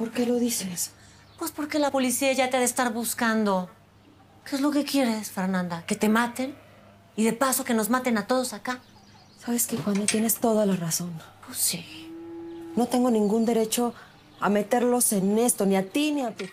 ¿Por qué lo dices? Pues porque la policía ya te ha de estar buscando. ¿Qué es lo que quieres, Fernanda? ¿Que te maten? Y de paso que nos maten a todos acá. Sabes que Juana tienes toda la razón. Pues sí. No tengo ningún derecho a meterlos en esto, ni a ti ni a tu.